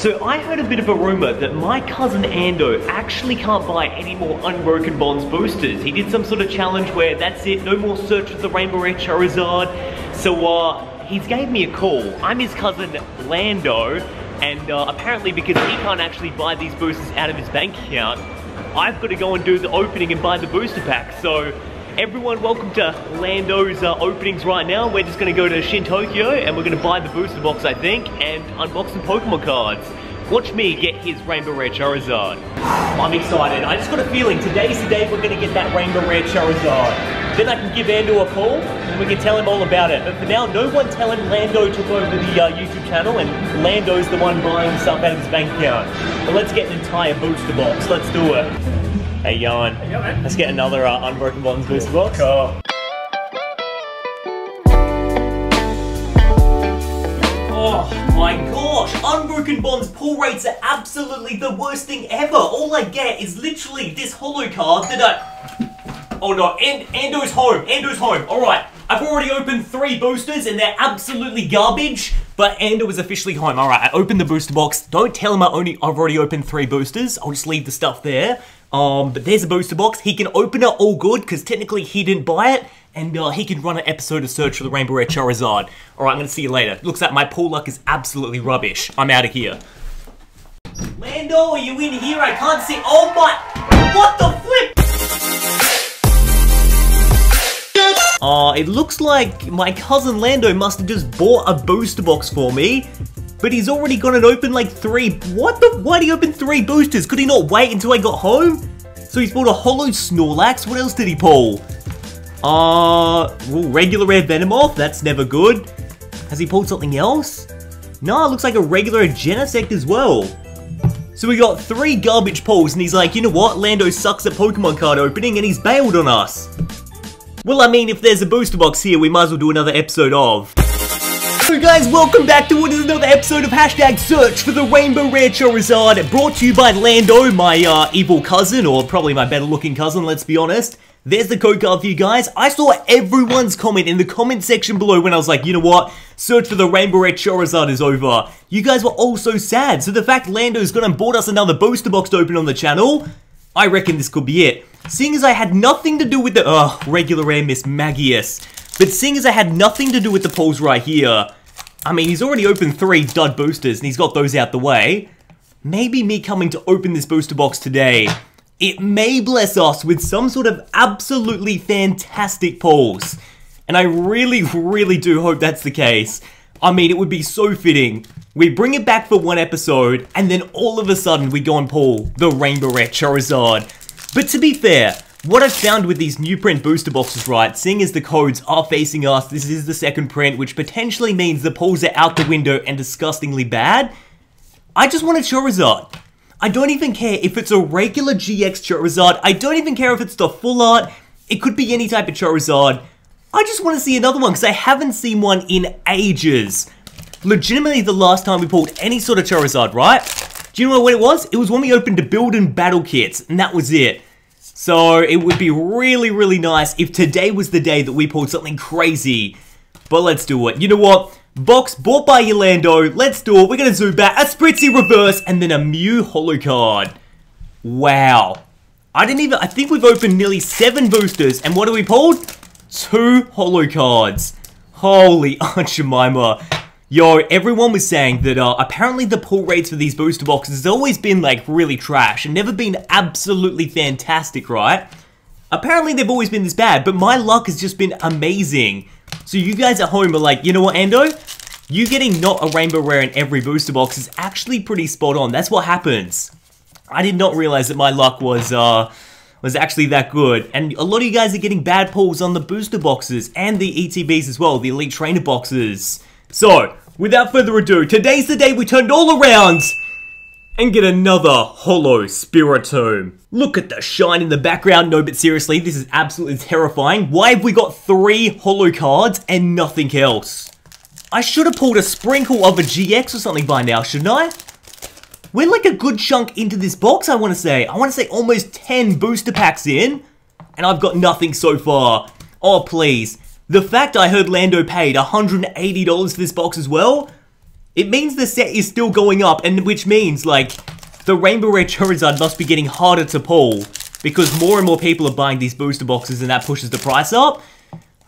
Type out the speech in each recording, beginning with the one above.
So I heard a bit of a rumor that my cousin Ando actually can't buy any more Unbroken Bonds boosters. He did some sort of challenge where that's it, no more search for the Rainbow Rare Charizard. So uh, he's gave me a call. I'm his cousin Lando, and uh, apparently because he can't actually buy these boosters out of his bank account, I've got to go and do the opening and buy the booster pack. So everyone, welcome to Lando's uh, openings right now. We're just to go to Shin Tokyo and we're to buy the booster box, I think, and unbox some Pokemon cards. Watch me get his Rainbow Rare Charizard. I'm excited. I just got a feeling today's the day we're to get that Rainbow Rare Charizard. Then I can give Ando a call and we can tell him all about it. But for now, no one tell him Lando took over the uh, YouTube channel and Lando's the one buying stuff out of his bank account. But let's get an entire booster box. Let's do it. Hey, Jan. man. Let's get another uh, Unbroken Bonds booster box. Cool. Oh my gosh, Unbroken Bonds pull rates are absolutely the worst thing ever. All I get is literally this holo card that I... Oh no, and Ando's home, Ando's home. Alright, I've already opened three boosters and they're absolutely garbage, but Ando is officially home. Alright, I opened the booster box. Don't tell him I only, I've already opened three boosters. I'll just leave the stuff there. Um, but there's a booster box. He can open it all good, because technically he didn't buy it, and uh, he can run an episode of Search for the Rainbow Rare Charizard. Alright, I'm gonna see you later. Looks like my pull luck is absolutely rubbish. I'm out of here. Lando, are you in here? I can't see. Oh my. What the flip? Uh, it looks like my cousin Lando must have just bought a booster box for me. But he's already got it open like three. What the? Why'd he open three boosters? Could he not wait until I got home? So he's pulled a hollow Snorlax. What else did he pull? Uh, well, regular rare Venomoth. That's never good. Has he pulled something else? No, it looks like a regular Genesect as well. So we got three garbage pulls, and he's like, you know what? Lando sucks at Pokemon card opening, and he's bailed on us. Well, I mean, if there's a booster box here, we might as well do another episode of. So guys, welcome back to what is another episode of Hashtag Search for the Rainbow Rare Charizard, brought to you by Lando, my uh, evil cousin, or probably my better looking cousin, let's be honest. There's the code card for you guys. I saw everyone's comment in the comment section below when I was like, you know what? Search for the Rainbow Rare Charizard is over. You guys were all so sad, so the fact Lando's gone and bought us another booster box to open on the channel, I reckon this could be it. Seeing as I had nothing to do with the, ugh, regular rare Mismagius. But seeing as I had nothing to do with the polls right here, I mean, he's already opened three dud boosters and he's got those out the way. Maybe me coming to open this booster box today, it may bless us with some sort of absolutely fantastic polls. And I really, really do hope that's the case. I mean, it would be so fitting. We bring it back for one episode, and then all of a sudden we go and pull the Rainbow Rare Charizard. But to be fair, what I've found with these new print booster boxes, right, seeing as the codes are facing us, this is the second print, which potentially means the pulls are out the window and disgustingly bad, I just want a Charizard. I don't even care if it's a regular GX Charizard, I don't even care if it's the full art, it could be any type of Charizard. I just want to see another one because I haven't seen one in ages. Legitimately the last time we pulled any sort of Charizard, right? Do you know what it was? It was when we opened the build and battle kits, and that was it. So it would be really, really nice if today was the day that we pulled something crazy. But let's do it. You know what? Box bought by Yolando. Let's do it. We're going to zoom back. A Spritzee reverse and then a Mew holo card. Wow. I didn't even... I think we've opened nearly seven boosters. And what have we pulled? Two holo cards. Holy Aunt Jemima. Yo, everyone was saying that uh, apparently the pull rates for these booster boxes has always been like really trash and never been absolutely fantastic, right? Apparently they've always been this bad, but my luck has just been amazing. So you guys at home are like, you know what, Ando? You getting not a rainbow rare in every booster box is actually pretty spot on. That's what happens. I did not realize that my luck was uh was actually that good. And a lot of you guys are getting bad pulls on the booster boxes and the ETBs as well, the Elite Trainer boxes. So, without further ado, today's the day we turned all around and get another Holo Spiritomb. Look at the shine in the background. No, but seriously, this is absolutely terrifying. Why have we got three Holo cards and nothing else? I should have pulled a sprinkle of a GX or something by now, shouldn't I? We're like a good chunk into this box, I want to say. I want to say almost 10 booster packs in, and I've got nothing so far. Oh, please. The fact I heard Lando paid $180 for this box as well, It means the set is still going up, and which means, like, the Rainbow Rare Charizard must be getting harder to pull because more and more people are buying these booster boxes and that pushes the price up.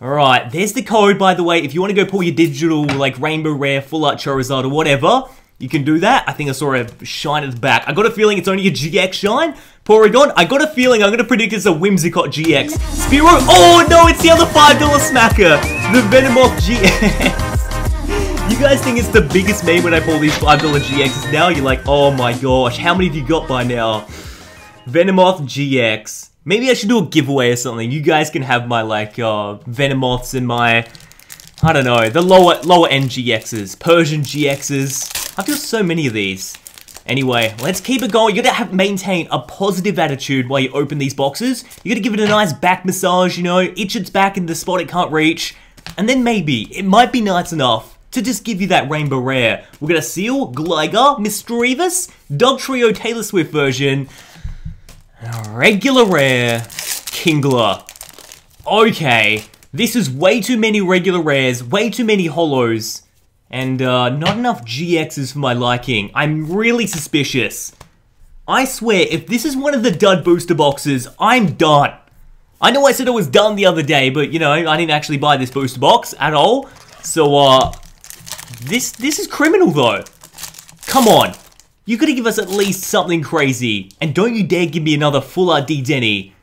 Alright, there's the code, by the way. If you want to go pull your digital, like, Rainbow Rare, Full Art Charizard or whatever, you can do that. I think I saw a shine at the back. I got a feeling it's only a GX shine. Porygon, I got a feeling I'm going to predict it's a Whimsicott GX. Spearow, oh no, it's the other $5 smacker. The Venomoth GX. You guys think it's the biggest meme when I pull these $5 GXs now? You're like, oh my gosh, how many have you got by now? Venomoth GX. Maybe I should do a giveaway or something. You guys can have my, like, uh, Venomoths and my, I don't know, the lower, lower end GXs. Persian GXs. I feel so many of these. Anyway, let's keep it going. You gotta have, maintain a positive attitude while you open these boxes. You gotta give it a nice back massage, you know, itch its back in the spot it can't reach. And then maybe, it might be nice enough to just give you that rainbow rare. We're gonna Seel, Gligar, Misdreavus, Dugtrio Taylor Swift version, regular rare, Kingler. Okay, this is way too many regular rares, way too many holos, and uh, not enough GXs for my liking. I'm really suspicious. I swear, if this is one of the dud booster boxes, I'm done. I know I said I was done the other day, but you know, I didn't actually buy this booster box at all. So, uh, this this is criminal though. Come on. You gotta give us at least something crazy. And don't you dare give me another full art Denny.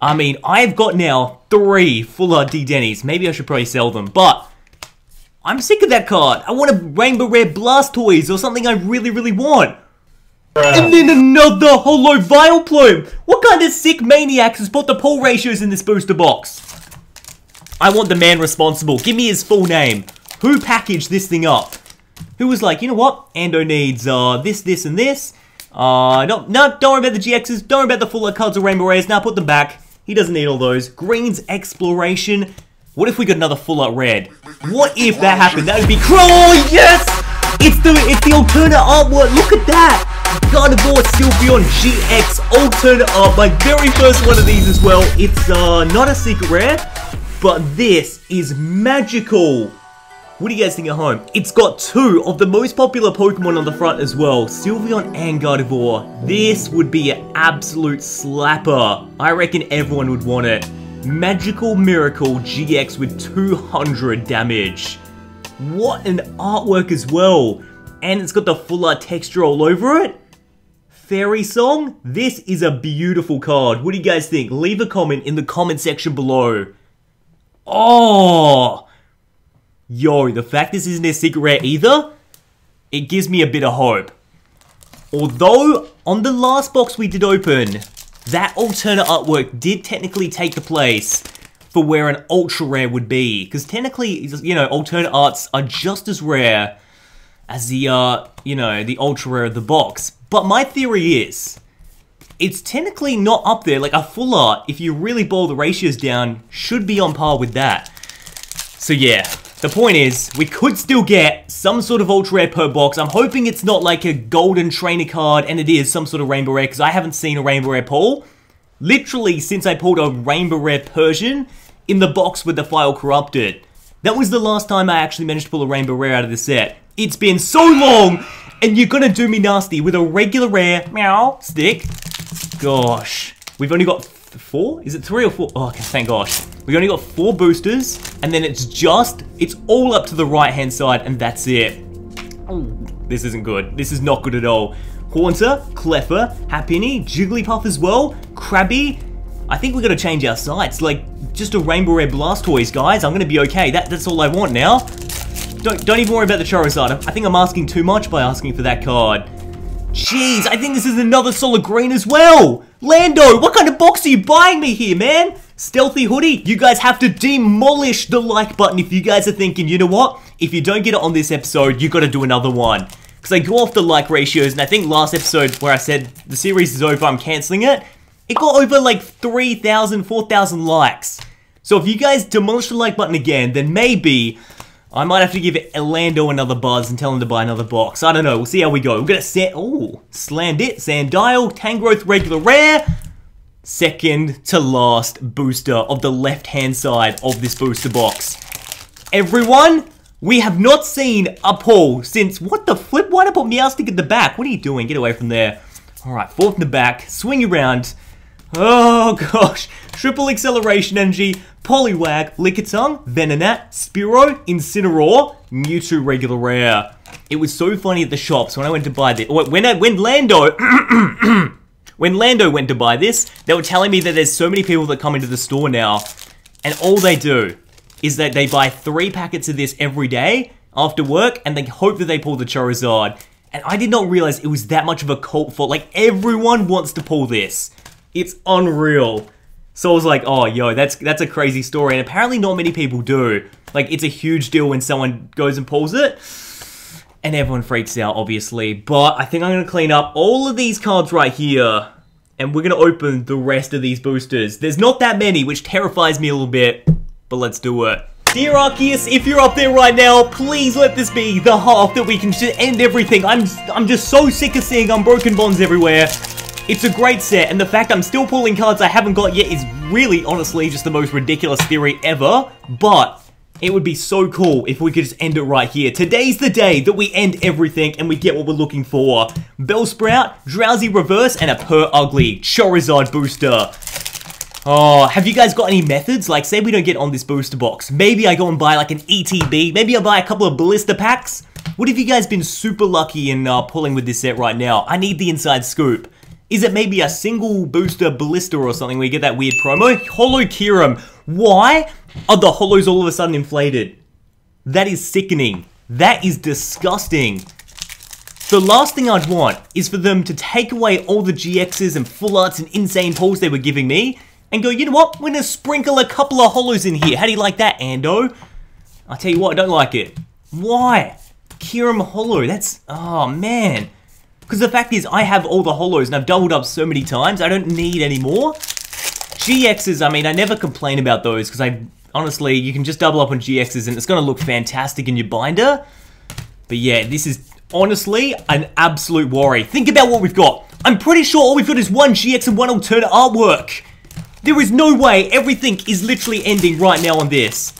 I mean, I've got now three full art Denny's. Maybe I should probably sell them, but I'm sick of that card. I want a Rainbow Rare Blastoise or something I really, really want. And then another Holo Vileplume! What kind of sick maniacs has put the pull ratios in this booster box? I want the man responsible. Give me his full name. Who packaged this thing up? Who was like, you know what? Ando needs uh, this, this, and this. Uh, no, no, don't worry about the GXs. Don't worry about the full cards of Rainbow Rares. Now put them back. He doesn't need all those. Green's Exploration. What if we got another full art red? What if that happened? That would be crawl. Yes! It's the it's the alternate artwork. Look at that. Gardevoir Sylveon GX alternate art. My very first one of these as well. It's uh not a secret rare, but this is magical. What do you guys think at home? It's got two of the most popular Pokemon on the front as well, Sylveon and Gardevoir. This would be an absolute slapper. I reckon everyone would want it. Magical Miracle GX with 200 damage. What an artwork as well. And it's got the full art texture all over it. Fairy Song, this is a beautiful card. What do you guys think? Leave a comment in the comment section below. Oh, yo, the fact this isn't a secret rare either, it gives me a bit of hope. Although, on the last box we did open, that alternate artwork did technically take the place for where an ultra rare would be. Because technically, you know, alternate arts are just as rare as the, uh, you know, the ultra rare of the box. But my theory is, it's technically not up there. Like a full art, if you really boil the ratios down, should be on par with that. So yeah, the point is, we could still get some sort of ultra rare per box. I'm hoping it's not like a golden trainer card and it is some sort of rainbow rare because I haven't seen a rainbow rare pull. Literally since I pulled a rainbow rare Persian in the box with the file corrupted. That was the last time I actually managed to pull a rainbow rare out of the set. It's been so long and you're gonna do me nasty with a regular rare Meowstic. Gosh, we've only got four? Is it three or four? Oh, okay, thank gosh. We only got four boosters, and then it's just, it's all up to the right-hand side, and that's it. This isn't good. This is not good at all. Haunter, Cleffa, Happiny, Jigglypuff as well, Krabby. I think we're gonna change our sights. Like, just a Rainbow Red Blastoise, guys. I'm gonna be okay. That, that's all I want now. Don't, don't even worry about the Charizard. I think I'm asking too much by asking for that card. Jeez, I think this is another solid green as well. Lando, what kind of box are you buying me here, man? Stealthy Hoodie, you guys have to demolish the like button if you guys are thinking, you know what? If you don't get it on this episode, you gotta do another one. Because I go off the like ratios, and I think last episode where I said the series is over, I'm cancelling it, it got over like 3,000, 4,000 likes. So if you guys demolish the like button again, then maybe I might have to give Orlando another buzz and tell him to buy another box. I don't know. We'll see how we go. We're going to set... Oh, slammed Salandit, Sandile, Tangrowth Regular Rare. Second to last booster of the left-hand side of this booster box. Everyone, We have not seen a pull since, what the flip? Why did I put Meowstic at the back? What are you doing? Get away from there. All right, fourth in the back, swing around. Oh gosh, triple acceleration energy, Poliwag, Lickitung, Venonat, Spearow, Incineroar, Mewtwo regular rare. It was so funny at the shops when I went to buy this. When, I, when Lando, when Lando went to buy this, they were telling me that there's so many people that come into the store now, and all they do is that they buy three packets of this every day after work, and they hope that they pull the Charizard. And I did not realize it was that much of a cult for like everyone wants to pull this. It's unreal. So I was like, oh yo, that's that's a crazy story. And apparently not many people do. Like it's a huge deal when someone goes and pulls it. And everyone freaks out, obviously. But I think I'm gonna clean up all of these cards right here. And we're gonna open the rest of these boosters. There's not that many, which terrifies me a little bit. But let's do it. Dear Arceus, if you're up there right now, please let this be the half that we can end everything. I'm I'm just so sick of seeing unbroken bonds everywhere. It's a great set, and the fact I'm still pulling cards I haven't got yet is really, honestly, just the most ridiculous theory ever. But it would be so cool if we could just end it right here. Today's the day that we end everything and we get what we're looking for. Bellsprout, Drowzee Reverse, and a Per Ugly Charizard booster. Oh, have you guys got any methods? Like, say we don't get on this booster box. Maybe I go and buy like an ETB. Maybe I buy a couple of blister packs. What have you guys been super lucky in uh, pulling with this set right now? I need the inside scoop. Is it maybe a single booster blister or something where you get that weird promo? Holo Kyurem. Why are the holos all of a sudden inflated? That is sickening. That is disgusting. The last thing I'd want is for them to take away all the GXs and full arts and insane pulls they were giving me and go, you know what, we're to sprinkle a couple of holos in here. How do you like that, Ando? I'll tell you what, I don't like it. Why? Kyurem Holo, that's, oh man. Because the fact is, I have all the holos and I've doubled up so many times, I don't need any more. GXs, I mean, I never complain about those because I, honestly, you can just double up on GXs and it's going to look fantastic in your binder. But yeah, this is honestly an absolute worry. Think about what we've got. I'm pretty sure all we've got is one GX and one alternate artwork. There is no way everything is literally ending right now on this.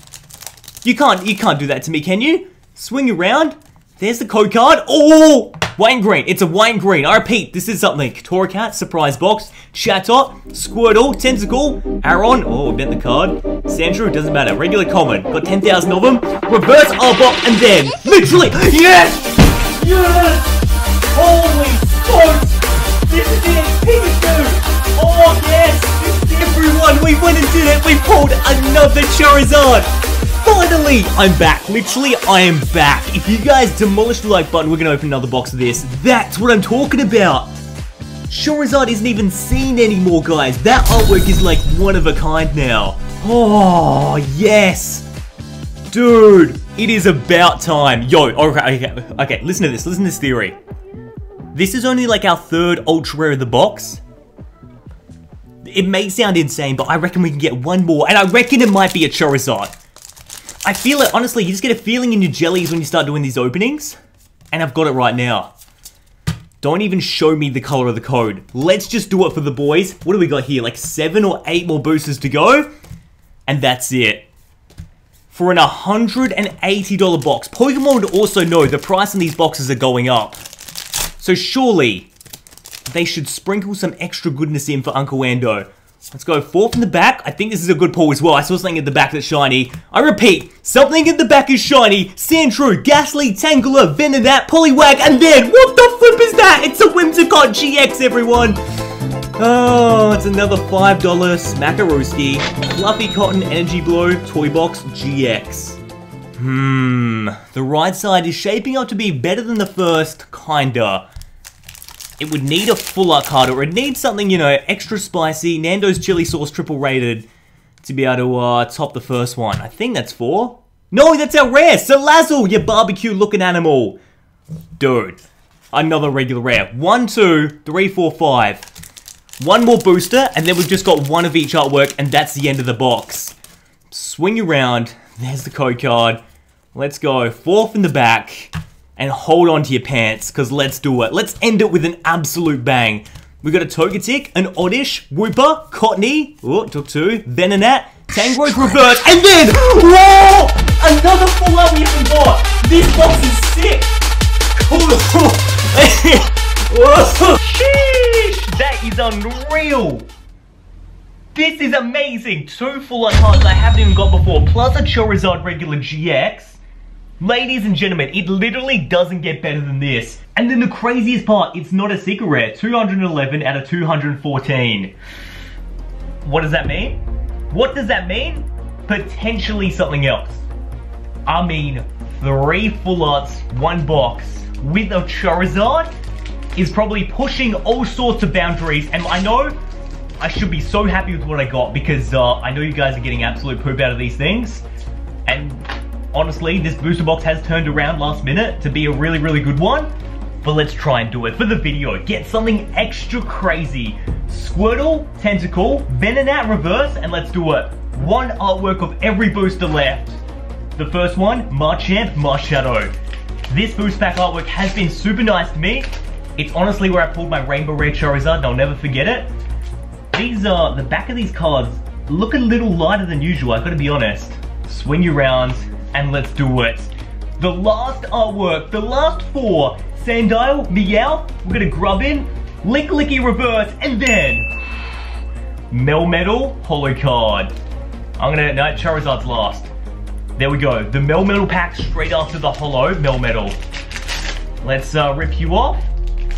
You can't, you can't do that to me, can you? Swing around. There's the code card. Oh! Wayne Green. It's a Wayne Green. I repeat, this is something. Torracat, Surprise Box, Chatot, Squirtle, Tentacool, Aron. Oh, I bent the card. Sandshrew, doesn't matter. Regular common. Got 10,000 of them. Reverse Arbok, and then, literally, yes! Yes! Holy smokes! This is it! Pikachu! Oh, yes! This is everyone, we went and did it. We pulled another Charizard. Finally, I'm back. Literally, I am back. If you guys demolish the like button, we're going to open another box of this. That's what I'm talking about. Charizard isn't even seen anymore, guys. That artwork is like one of a kind now. Oh, yes. Dude, it is about time. Yo, oh, okay, okay, okay, listen to this. Listen to this theory. This is only like our third ultra rare of the box. It may sound insane, but I reckon we can get one more, and I reckon it might be a Charizard. I feel it, honestly, you just get a feeling in your jellies when you start doing these openings, and I've got it right now. Don't even show me the color of the code. Let's just do it for the boys. What do we got here? Like seven or eight more boosters to go? And that's it. For an $180 box. Pokemon would also know the price on these boxes are going up. So surely, they should sprinkle some extra goodness in for Uncle Ando. Let's go fourth in the back. I think this is a good pull as well. I saw something at the back that's shiny. I repeat, something at the back is shiny. Sandshrew, Gastly, Tangela, Venonat, Poliwag, and then, what the flip is that? It's a Whimsicott GX, everyone. Oh, it's another $5 Smackarooski. Fluffy Cotton Energy Blow Toy Box GX. Hmm, the right side is shaping up to be better than the first, kinda it would need a full art card or it needs something, you know, extra spicy, Nando's chili sauce triple rated to be able to uh, top the first one. I think that's four. No, that's our rare! Salazzle, you barbecue looking animal! Dude, another regular rare. One, two, three, four, five. One more booster, and then we've just got one of each artwork, and that's the end of the box. Swing around, there's the code card. Let's go, fourth in the back and hold on to your pants, because let's do it. Let's end it with an absolute bang. We got a Togetic, an Oddish, Wooper, Cottonee, oh, took two, Venonat, Tangrowth Reverse, and then, whoa! Another full art we haven't got! This box is sick! Whoa. Sheesh! That is unreal! This is amazing! Two full art cards I haven't even got before, plus a Charizard regular GX. Ladies and gentlemen, it literally doesn't get better than this. And then the craziest part, it's not a secret rare. 211 out of 214. What does that mean? What does that mean? Potentially something else. I mean, three full arts, one box, with a Charizard is probably pushing all sorts of boundaries. And I know I should be so happy with what I got because uh, I know you guys are getting absolute poop out of these things. And honestly, this booster box has turned around last minute to be a really, really good one. But let's try and do it for the video. Get something extra crazy. Squirtle, Tentacool, Venonat reverse, and let's do it. One artwork of every booster left. The first one, Marchamp, Marshadow. This boost pack artwork has been super nice to me. It's honestly where I pulled my Rainbow Rare Charizard and I'll never forget it. These are, the back of these cards look a little lighter than usual, I've gotta be honest. Swing you around and let's do it. The last artwork, the last four, Sandile, Meow, we're gonna grub in, Lickilicky reverse, and then Melmetal holo card. I'm gonna, no, Charizard's last. There we go, the Melmetal pack straight after the holo Melmetal. Let's uh, rip you off.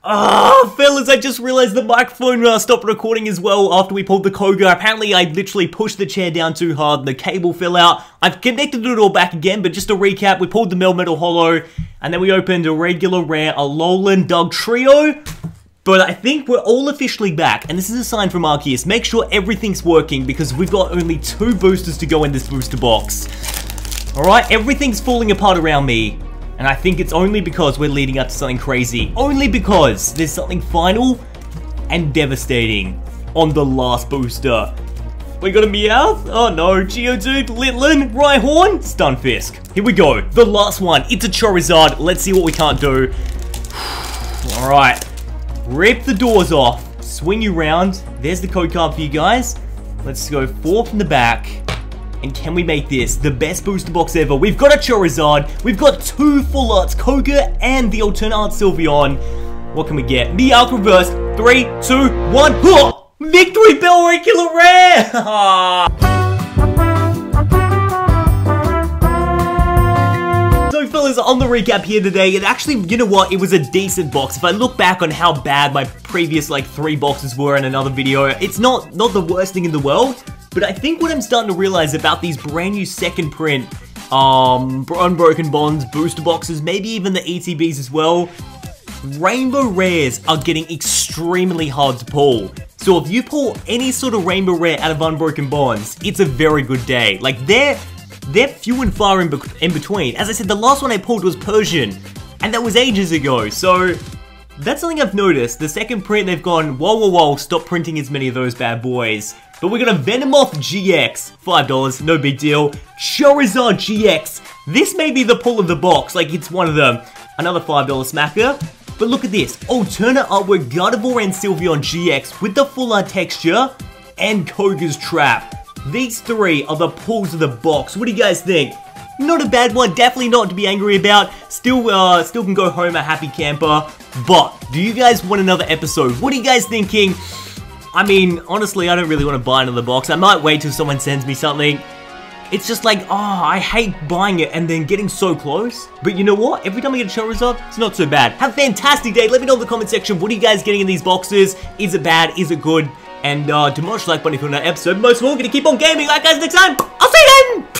Ah, oh, fellas, I just realized the microphone uh, stopped recording as well after we pulled the Koga. Apparently, I literally pushed the chair down too hard and the cable fell out. I've connected it all back again, but just to recap, we pulled the Melmetal Hollow, and then we opened a regular rare a Alolan Dugtrio. But I think we're all officially back, and this is a sign from Arceus. Make sure everything's working, because we've got only two boosters to go in this booster box. Alright, everything's falling apart around me. And I think it's only because we're leading up to something crazy. Only because there's something final and devastating on the last booster. We got a Meowth? Oh no, Geodude, Litlin, Rhyhorn, Stunfisk. Here we go, the last one. It's a Charizard. Let's see what we can't do. Alright, rip the doors off, swing you round. There's the code card for you guys. Let's go four from the back. And can we make this the best booster box ever? We've got a Charizard, we've got two full arts, Koga and the alternate art Sylveon. What can we get? Meowth reverse. Three, two, one. Huh! Victreebel regular rare! so fellas, on the recap here today, it actually, you know what, it was a decent box. If I look back on how bad my previous like three boxes were in another video, it's not, not the worst thing in the world. But I think what I'm starting to realize about these brand new second print, um, Unbroken Bonds, booster boxes, maybe even the ETBs as well, Rainbow Rares are getting extremely hard to pull. So if you pull any sort of Rainbow Rare out of Unbroken Bonds, it's a very good day. Like, they're, they're few and far in, be in between. As I said, the last one I pulled was Persian, and that was ages ago, so... That's something I've noticed. The second print, they've gone, whoa, whoa, whoa, stop printing as many of those bad boys. But we got a Venomoth GX, $5, no big deal. Charizard GX, this may be the pull of the box, like it's one of them. Another $5 smacker. But look at this, alternate artwork Gardevoir and Sylveon GX with the full art texture and Koga's Trap. These three are the pulls of the box. What do you guys think? Not a bad one, definitely not to be angry about. Still, uh, still can go home a happy camper. But, do you guys want another episode? What are you guys thinking? I mean, honestly, I don't really want to buy another box. I might wait till someone sends me something. It's just like, oh, I hate buying it and then getting so close. But you know what? Every time I get a Charizard, it's not so bad. Have a fantastic day. Let me know in the comment section, what are you guys getting in these boxes? Is it bad? Is it good? And uh, demolish like button if you another episode. Most of all, gonna keep on gaming. Like guys next time. I'll see you then.